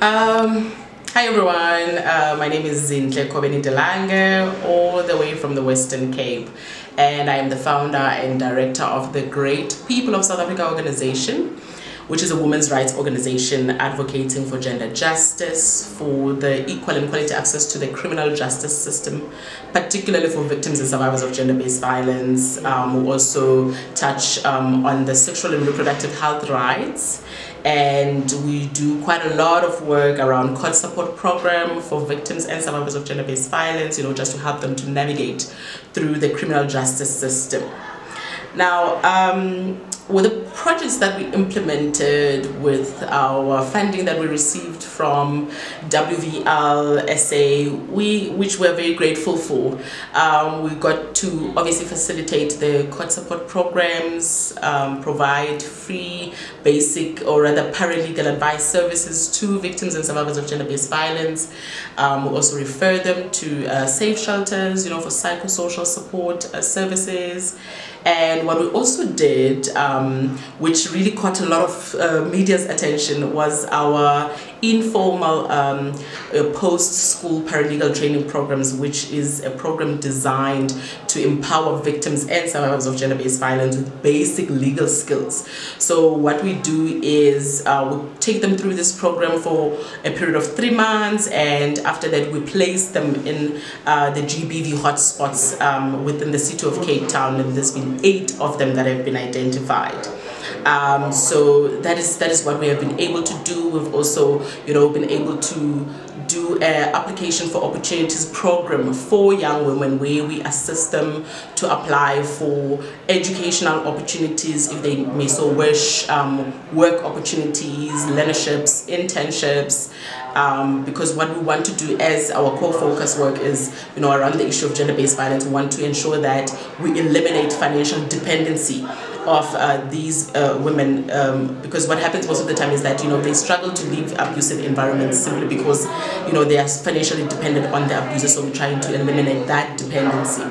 Um, hi everyone, uh, my name is Zintle Kobeni Delange, all the way from the Western Cape, and I am the founder and director of the Great People of South Africa organization which is a women's rights organization advocating for gender justice, for the equal and quality access to the criminal justice system, particularly for victims and survivors of gender-based violence. Um, we also touch um, on the sexual and reproductive health rights and we do quite a lot of work around court support program for victims and survivors of gender-based violence, you know, just to help them to navigate through the criminal justice system. Now, um, with the projects that we implemented with our funding that we received from WVL SA, we, which we're very grateful for, um, we got to obviously facilitate the court support programs, um, provide free, basic, or rather paralegal advice services to victims and survivors of gender-based violence. Um, we also refer them to uh, safe shelters, you know, for psychosocial support uh, services. And what we also did, um, which really caught a lot of uh, media's attention, was our informal um, uh, post-school paralegal training programs, which is a program designed to empower victims and survivors of gender-based violence with basic legal skills. So what we do is uh, we take them through this program for a period of three months, and after that we place them in uh, the GBV hotspots um, within the city of Cape Town, and there's been eight of them that have been identified. Um, so that is that is what we have been able to do. We've also, you know, been able to do an application for opportunities program for young women where we assist them to apply for educational opportunities if they may so wish, um, work opportunities, learnerships, internships, um, because what we want to do as our core focus work is, you know, around the issue of gender-based violence, we want to ensure that we eliminate financial dependency of uh, these uh, women um, because what happens most of the time is that you know they struggle to leave abusive environments simply because you know they are financially dependent on the abuser. So we're trying to eliminate that dependency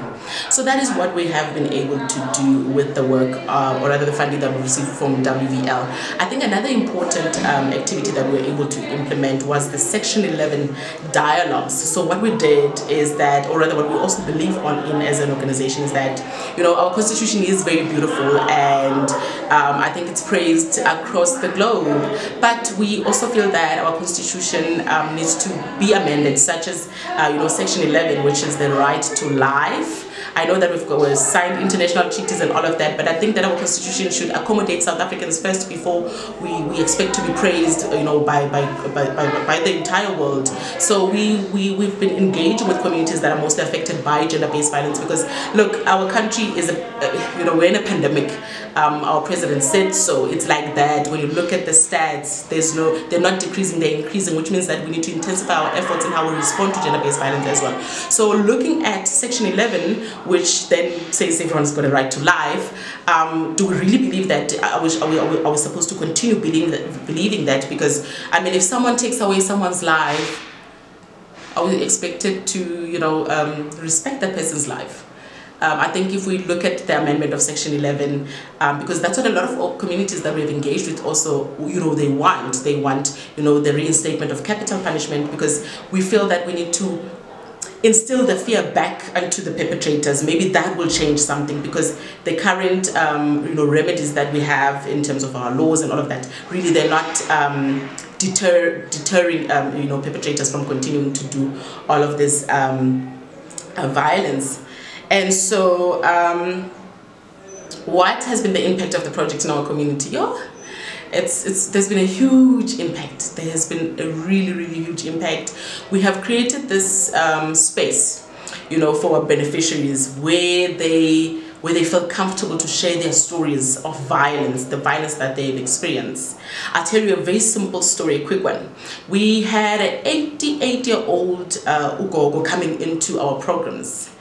so that is what we have been able to do with the work uh, or rather the funding that we received from WVL I think another important um, activity that we were able to implement was the section 11 dialogues so what we did is that or rather what we also believe on in as an organization is that you know our constitution is very beautiful and um, I think it's praised across the globe. But we also feel that our constitution um, needs to be amended, such as uh, you know Section 11, which is the right to life. I know that we've, signed international treaties and all of that, but I think that our constitution should accommodate South Africans first before we, we expect to be praised, you know, by, by, by, by, by the entire world. So we, we, we've been engaged with communities that are most affected by gender-based violence because, look, our country is, a, you know, we're in a pandemic. Um, our president said so. It's like that. When you look at the stats, there's no, they're not decreasing, they're increasing, which means that we need to intensify our efforts in how we respond to gender-based violence as well. So looking at Section 11, which then says everyone's got a right to life, um, do we really believe that, are we, are, we, are, we, supposed to continue believing that, believing that? Because, I mean, if someone takes away someone's life, are we expected to, you know, um, respect that person's life? Um, I think if we look at the amendment of Section 11, um, because that's what a lot of communities that we've engaged with also, you know, they want. They want, you know, the reinstatement of capital punishment because we feel that we need to instill the fear back onto the perpetrators. Maybe that will change something because the current um, you know remedies that we have in terms of our laws and all of that really they're not um, deter deterring um, you know perpetrators from continuing to do all of this um, uh, violence. And so, um, what has been the impact of the project in our community? Oh, it's, it's, there's been a huge impact. There has been a really, really huge impact. We have created this um, space, you know, for our beneficiaries where they where they feel comfortable to share their stories of violence, the violence that they've experienced. I'll tell you a very simple story, a quick one. We had an 88-year-old uh, Ugogo coming into our programs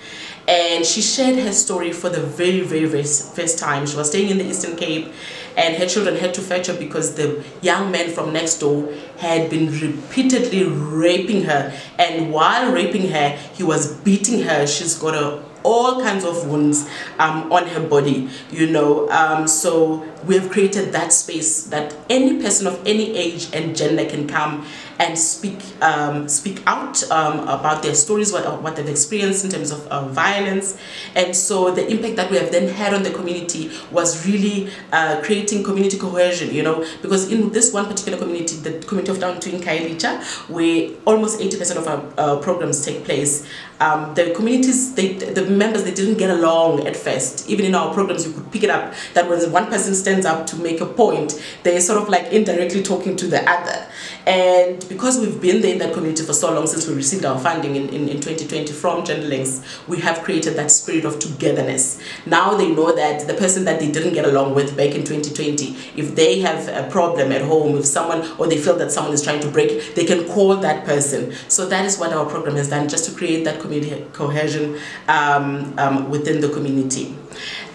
and she shared her story for the very very very first time she was staying in the eastern cape and her children had to fetch her because the young man from next door had been repeatedly raping her. And while raping her he was beating her. She's got a all kinds of wounds um, on her body, you know. Um, so we have created that space that any person of any age and gender can come and speak um, speak out um, about their stories, what, what they've experienced in terms of uh, violence. And so the impact that we have then had on the community was really uh, creating community cohesion, you know, because in this one particular community, the community of Down Twin Khayelitsha, where almost 80% of our uh, programs take place, um, the communities, they, the members, they didn't get along at first. Even in our programs, you could pick it up that when one person stands up to make a point, they're sort of like indirectly talking to the other. And because we've been there in that community for so long since we received our funding in, in, in 2020 from Gender Links, we have created that spirit of togetherness. Now they know that the person that they didn't get along with back in 2020, if they have a problem at home, if someone, or they feel that someone is trying to break, they can call that person. So that is what our program has done, just to create that community cohesion um, um, within the community.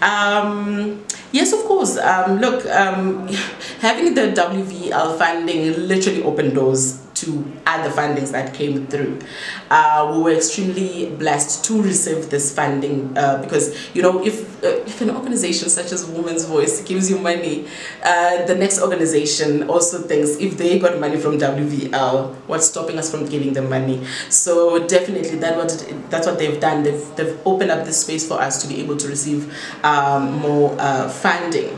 Um, yes, of course. Um, look, um, having the WVL funding literally opened doors to other fundings that came through. Uh, we were extremely blessed to receive this funding uh, because, you know, if, uh, if an organization such as Women's Voice gives you money, uh, the next organization also thinks if they got money from WVL, what's stopping us from giving them money? So definitely that what that's what they've done. They've, they've opened up the space for us to be able to receive um, more uh, funding.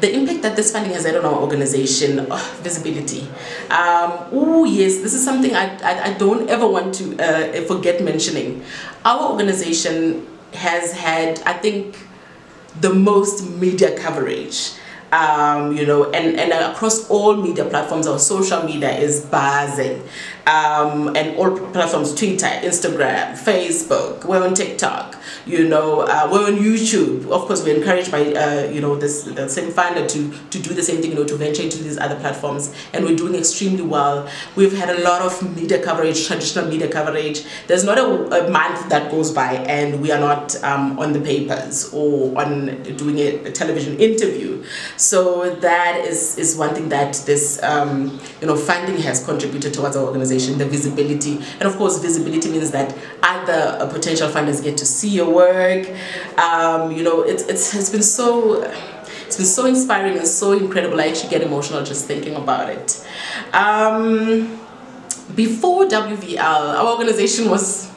The impact that this funding has had on our organization, oh, visibility. Um, oh yes, this is something I, I, I don't ever want to uh, forget mentioning. Our organization has had, I think, the most media coverage. Um, you know, and, and across all media platforms, our social media is buzzing. Um, and all platforms, Twitter, Instagram, Facebook, we're on TikTok you know, uh, we're on YouTube. Of course, we're encouraged by, uh, you know, this the same funder to, to do the same thing, you know, to venture into these other platforms. And we're doing extremely well. We've had a lot of media coverage, traditional media coverage. There's not a, a month that goes by and we are not um, on the papers or on doing a, a, television interview. So that is, is one thing that this, um, you know, funding has contributed towards our organization, the visibility. And of course, visibility means that other uh, potential funders get to see your work. Um, you know, it's, it's, it's been so it's been so inspiring and so incredible. I actually get emotional just thinking about it. Um, before WVL, our organization was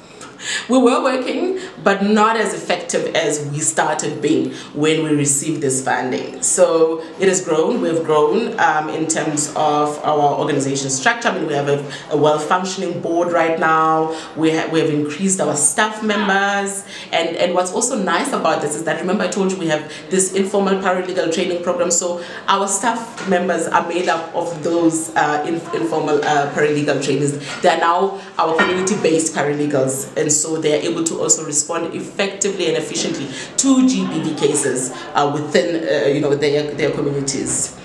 we were working, but not as effective as we started being when we received this funding. So it has grown, we've grown um, in terms of our organization structure. I mean, we have a, a well-functioning board right now. We, ha we have increased our staff members. And, and what's also nice about this is that, remember I told you we have this informal paralegal training program. So our staff members are made up of those uh, in, informal uh, paralegal trainers. They are now our community-based paralegals. And so they are able to also respond effectively and efficiently to GBV cases uh, within uh, you know their, their communities.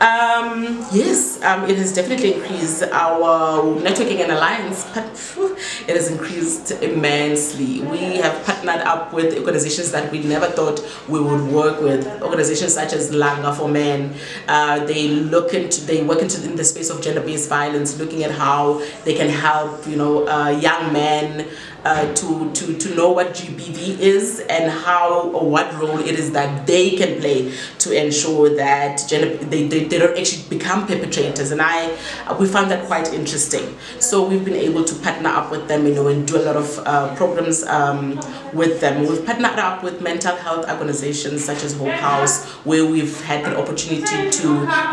Um, yes, um, it has definitely increased our networking and alliance, but it has increased immensely. We have partnered up with organizations that we never thought we would work with. Organizations such as Langa for Men. Uh, they look into, they work into in the space of gender-based violence, looking at how they can help, you know, uh, young men uh, to, to, to know what GBV is and how or what role it is that they can play to ensure that gender, they, they, they don't actually become perpetrators. And I we found that quite interesting. So we've been able to partner up with them, you know, and do a lot of uh, programs um, with them. We've partnered up with mental health organizations such as Hope House, where we've had the opportunity to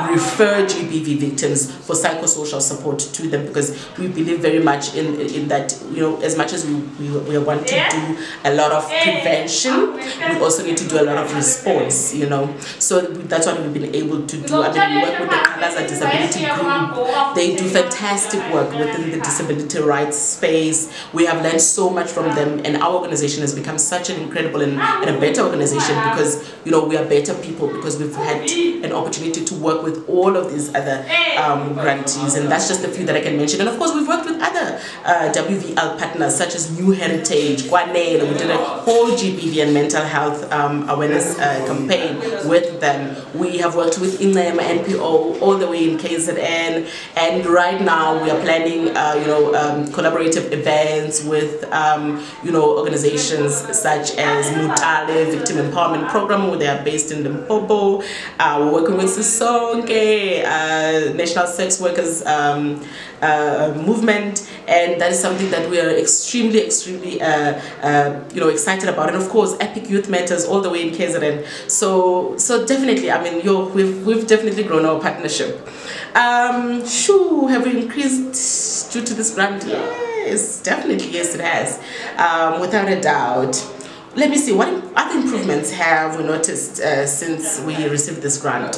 refer GBV victims for psychosocial support to them because we believe very much in, in that, you know, as much as we we, we want to do a lot of prevention. We also need to do a lot of response, you know. So that's what we've been able to do. I mean, we work with the Kalaza Disability Group. They do fantastic work within the disability rights space. We have learned so much from them and our organization has become such an incredible and, and a better organization because, you know, we are better people because we've had an opportunity to work with all of these other um, grantees and that's just a few that I can mention. And of course, we've worked with other uh, WVL partners such as New Heritage, Kwanele. We did a whole GBV and mental health um, awareness uh, campaign with them. We have worked with INEM NPO all the way in KZN, and right now we are planning, uh, you know, um, collaborating collaborative events with, um, you know, organizations such as Mutale Victim Empowerment Program, where they are based in Limpopo. Uh, we're working with Sisonke, uh, National Sex Workers um, uh, Movement, and that is something that we are extremely, extremely, uh, uh, you know, excited about. And of course, Epic Youth Matters all the way in KZN. So, so definitely, I mean, yo, we've we've definitely grown our partnership. Um, shoo, have we increased due to this grant? Yes, definitely, yes, it has, um, without a doubt. Let me see, what other improvements have we noticed uh, since we received this grant?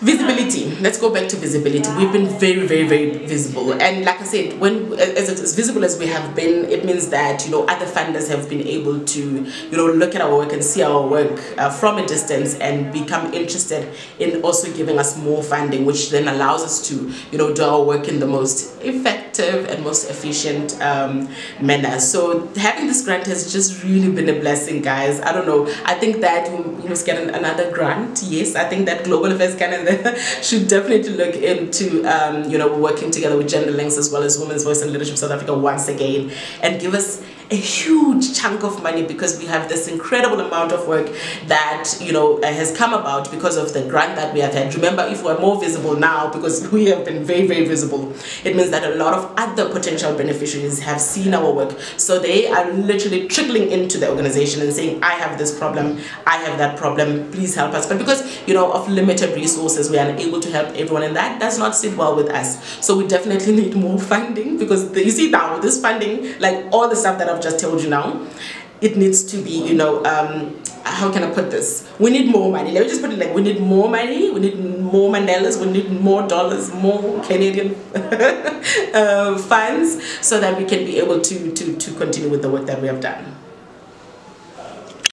Visibility. Let's go back to visibility. We've been very, very, very visible. And like I said, when as, as visible as we have been, it means that, you know, other funders have been able to, you know, look at our work and see our work uh, from a distance and become interested in also giving us more funding, which then allows us to, you know, do our work in the most effective and most efficient um, manner. So having this grant has just really been a blessing, guys. I don't know. I think that we must get another grant. Yes, I think that Global Affairs Should definitely look into um, you know working together with Gender Links as well as Women's Voice and Leadership South Africa once again. And give us a huge chunk of money because we have this incredible amount of work that you know uh, has come about because of the grant that we have had. Remember if we're more visible now because we have been very very visible it means that a lot of other potential beneficiaries have seen our work. So they are literally trickling into the organization and saying i have this problem. I have that problem. Please help us. But because you know of limited resources we are unable to help everyone and that does not sit well with us. So we definitely need more funding because you see now this funding like all the stuff that I've just told you now, it needs to be, you know, um, how can I put this? We need more money. Let me just put it like we need more money, we need more Mandelas, we need more dollars, more Canadian uh, funds so that we can be able to, to, to continue with the work that we have done.